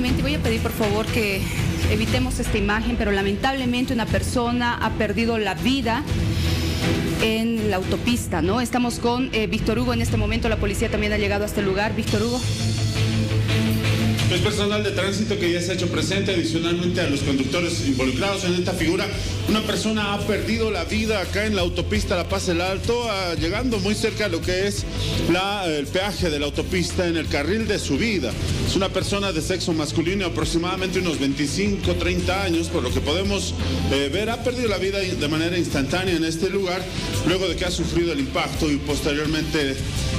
voy a pedir por favor que evitemos esta imagen, pero lamentablemente una persona ha perdido la vida en la autopista, ¿no? Estamos con eh, Víctor Hugo en este momento, la policía también ha llegado a este lugar. Víctor Hugo. Es personal de tránsito que ya se ha hecho presente adicionalmente a los conductores involucrados en esta figura. Una persona ha perdido la vida acá en la autopista La Paz del Alto, ah, llegando muy cerca a lo que es la, el peaje de la autopista en el carril de subida. Es una persona de sexo masculino, aproximadamente unos 25, 30 años, por lo que podemos eh, ver, ha perdido la vida de manera instantánea en este lugar, luego de que ha sufrido el impacto y posteriormente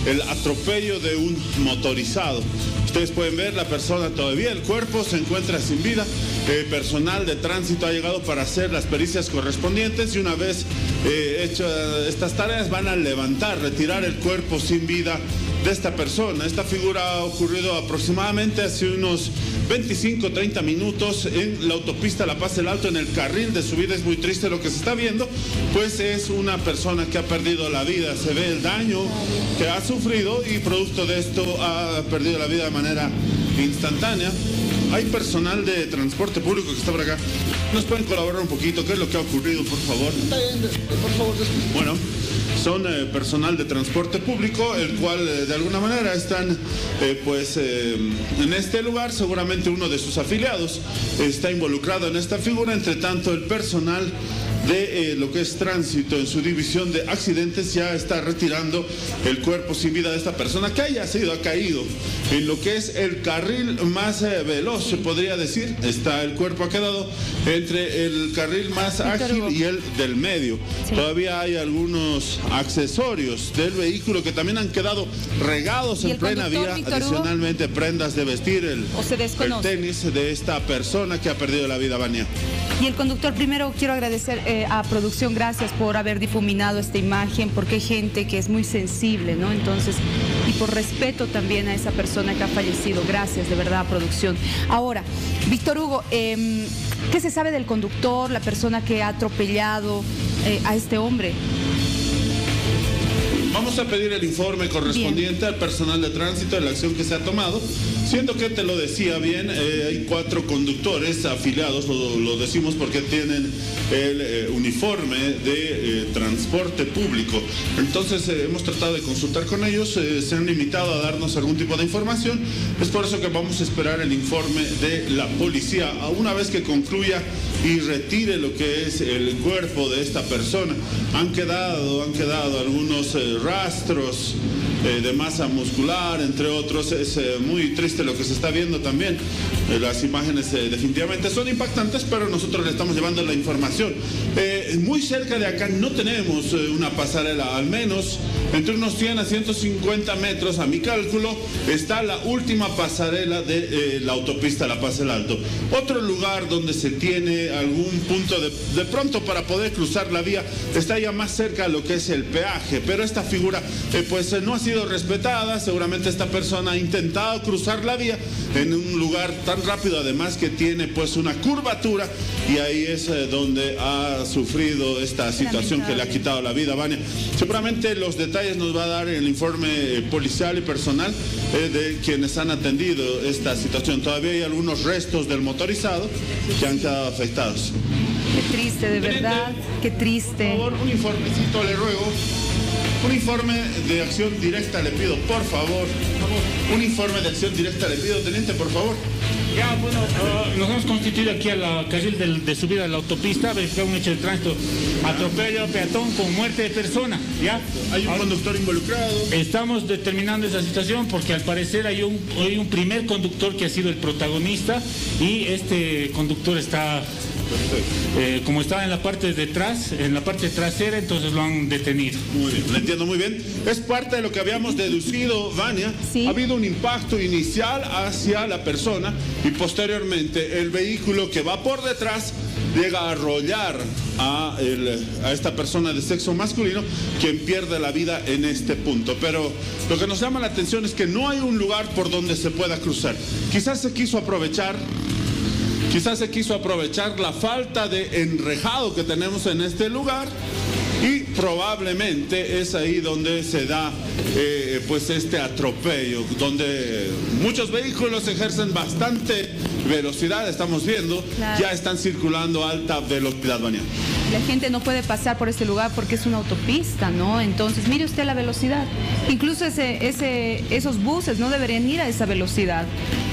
el atropello de un motorizado. Ustedes pueden ver la persona todavía, el cuerpo se encuentra sin vida. El personal de tránsito ha llegado para hacer las pericias correspondientes y una vez eh, hechas estas tareas van a levantar, retirar el cuerpo sin vida de esta persona. Esta figura ha ocurrido aproximadamente hace unos 25, 30 minutos en la autopista La Paz del Alto, en el carril de subida. Es muy triste lo que se está viendo, pues es una persona que ha perdido la vida. Se ve el daño que ha sufrido y producto de esto ha perdido la vida de manera instantánea. Hay personal de transporte público que está por acá. ¿Nos pueden colaborar un poquito? ¿Qué es lo que ha ocurrido, por favor? Por favor, Bueno, son eh, personal de transporte público, el cual eh, de alguna manera están eh, pues en este lugar, seguramente uno de sus afiliados está involucrado en esta figura, entre tanto el personal de lo que es tránsito en su división de accidentes ya está retirando el cuerpo sin vida de esta persona que haya sido, ha caído en lo que es el carril más veloz, se podría decir. Está el cuerpo ha quedado entre el carril más ágil y el del medio. Sí. Todavía hay algunos accesorios del vehículo que también han quedado regados ¿Y en plena vía. Hugo? Adicionalmente, prendas de vestir, el, ¿O se el tenis de esta persona que ha perdido la vida, Vania. Y el conductor, primero quiero agradecer eh, a producción, gracias por haber difuminado esta imagen, porque hay gente que es muy sensible, ¿no? Entonces, y por respeto también a esa persona que ha fallecido, gracias de verdad a producción. Ahora, Víctor Hugo, em, ¿qué se sabe del conductor, la persona que ha atropellado eh, a este hombre? Vamos a pedir el informe correspondiente al personal de tránsito de la acción que se ha tomado, siendo que te lo decía bien, eh, hay cuatro conductores afiliados, lo, lo decimos porque tienen el eh, uniforme de eh, transporte público. Entonces hemos tratado de consultar con ellos, se han limitado a darnos algún tipo de información, es por eso que vamos a esperar el informe de la policía una vez que concluya y retire lo que es el cuerpo de esta persona. Han quedado, han quedado algunos rastros eh, de masa muscular, entre otros. Es eh, muy triste lo que se está viendo también. Eh, las imágenes eh, definitivamente son impactantes, pero nosotros le estamos llevando la información. Eh, muy cerca de acá no tenemos una pasarela, al menos entre unos 100 a 150 metros, a mi cálculo, está la última pasarela de la autopista La Paz del Alto. Otro lugar donde se tiene algún punto de, de pronto para poder cruzar la vía está ya más cerca de lo que es el peaje, pero esta figura pues no ha sido respetada, seguramente esta persona ha intentado cruzar la vía en un lugar tan rápido además que tiene pues una curvatura y ahí es eh, donde ha sufrido esta situación que le ha quitado la vida, Vania. Seguramente los detalles nos va a dar el informe eh, policial y personal eh, de quienes han atendido esta situación. Todavía hay algunos restos del motorizado que han quedado afectados. Qué triste, de verdad, qué Por triste. favor, un informecito le ruego. Un informe de acción directa le pido, por favor. Un informe de acción directa le pido, teniente, por favor. Ya, bueno, ah, nos hemos constituido aquí a la carril de, subida a la autopista, verificar un hecho de tránsito, atropello a peatón con muerte de persona, ¿ya? Hay un Ahora, conductor involucrado. Estamos determinando esa situación porque al parecer hay un, hay un primer conductor que ha sido el protagonista y este conductor está, eh, como estaba en la parte de detrás, en la parte trasera, entonces lo han detenido. Muy bien, lo entiendo muy bien. Es parte de lo que habíamos deducido, Vania. Sí. Ha habido un impacto inicial hacia la persona y posteriormente el vehículo que va por detrás llega a arrollar a, el- a esta persona de sexo masculino, quien pierde la vida en este punto. Pero lo que nos llama la atención es que no hay un lugar por donde se pueda cruzar. Quizás se quiso aprovechar Quizás se quiso aprovechar la falta de enrejado que tenemos en este lugar y probablemente es ahí donde se da eh, pues este atropello, donde muchos vehículos ejercen bastante velocidad, estamos viendo, ya están circulando a alta velocidad, mañana la gente no puede pasar por este lugar porque es una autopista, ¿no? Entonces, mire usted la velocidad. Incluso ese, ese, esos buses no deberían ir a esa velocidad,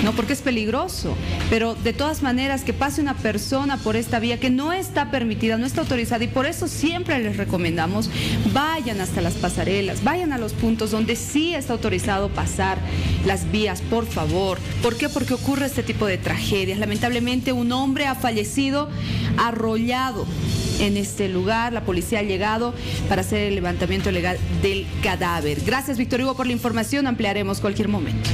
¿no? Porque es peligroso. Pero de todas maneras, que pase una persona por esta vía que no está permitida, no está autorizada, y por eso siempre les recomendamos, vayan hasta las pasarelas, vayan a los puntos donde sí está autorizado pasar las vías, por favor. ¿Por qué? Porque ocurre este tipo de tragedias. Lamentablemente, un hombre ha fallecido arrollado en este lugar. La policía ha llegado para hacer el levantamiento legal del cadáver. Gracias, Víctor Hugo, por la información. Ampliaremos cualquier momento.